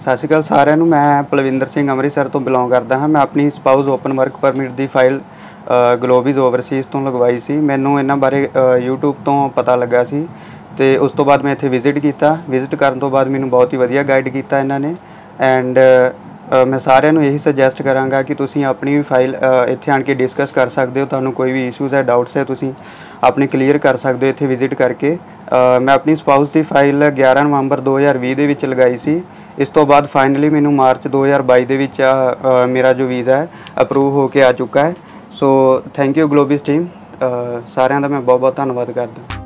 ਸਤਿ ਸ਼੍ਰੀ ਅਕਾਲ ਸਾਰਿਆਂ ਨੂੰ ਮੈਂ ਪਲਵਿੰਦਰ ਸਿੰਘ ਅੰਮ੍ਰਿਤਸਰ ਤੋਂ ਬਿਲੋਂਗ ਕਰਦਾ ਹਾਂ। ਮੈਂ ਆਪਣੀ ਸਪਾਊਸ ਓਪਨ ਵਰਕ ਪਰਮਿਟ ਦੀ ਫਾਈਲ ਗਲੋਬੀਜ਼ ਓਵਰਸੀਜ਼ ਤੋਂ ਲਗਵਾਈ ਸੀ। ਮੈਨੂੰ ਇਹਨਾਂ ਬਾਰੇ ਅ, YouTube ਤੋਂ ਪਤਾ ਲੱਗਾ ਸੀ ਤੇ ਉਸ ਤੋਂ ਬਾਅਦ ਮੈਂ ਇੱਥੇ ਵਿਜ਼ਿਟ ਕੀਤਾ। ਵਿਜ਼ਿਟ ਕਰਨ ਤੋਂ ਬਾਅਦ ਮੈਨੂੰ ਬਹੁਤ ਹੀ ਵਧੀਆ ਗਾਈਡ ਕੀਤਾ ਇਹਨਾਂ ਨੇ। ਐਂਡ ਮੈਂ ਸਾਰਿਆਂ ਨੂੰ ਇਹੀ ਸੁਜੈਸਟ ਕਰਾਂਗਾ ਕਿ ਤੁਸੀਂ ਆਪਣੀ ਵੀ ਫਾਈਲ ਇੱਥੇ ਆਣ ਕੇ ਡਿਸਕਸ ਕਰ ਸਕਦੇ ਹੋ। ਤੁਹਾਨੂੰ ਕੋਈ ਵੀ ਇਸ਼ੂਜ਼ ਹੈ ਡਾਊਟਸ ਹੈ, ਤੁਸੀਂ ਆਪਣੀ ਕਲੀਅਰ ਕਰ ਸਕਦੇ ਹੋ ਇੱਥੇ ਵਿਜ਼ਿਟ ਕਰਕੇ। ਮੈਂ ਆਪਣੀ ਸਪਾਊਸ ਦੀ ਫਾਈਲ 11 ਨਵੰਬਰ 2020 ਦੇ ਵਿੱਚ ਲਗਾਈ ਸੀ। ਇਸ ਤੋਂ ਬਾਅਦ ਫਾਈਨਲੀ ਮੈਨੂੰ ਮਾਰਚ 2022 ਦੇ ਵਿੱਚ ਮੇਰਾ ਜੋ ਵੀਜ਼ਾ ਹੈ ਅਪਰੂਵ ਹੋ ਕੇ ਆ ਚੁੱਕਾ ਹੈ। So thank you Globis team ਸਾਰਿਆਂ ਦਾ ਮੈਂ ਬਹੁਤ ਬਹੁਤ ਧੰਨਵਾਦ ਕਰਦਾ।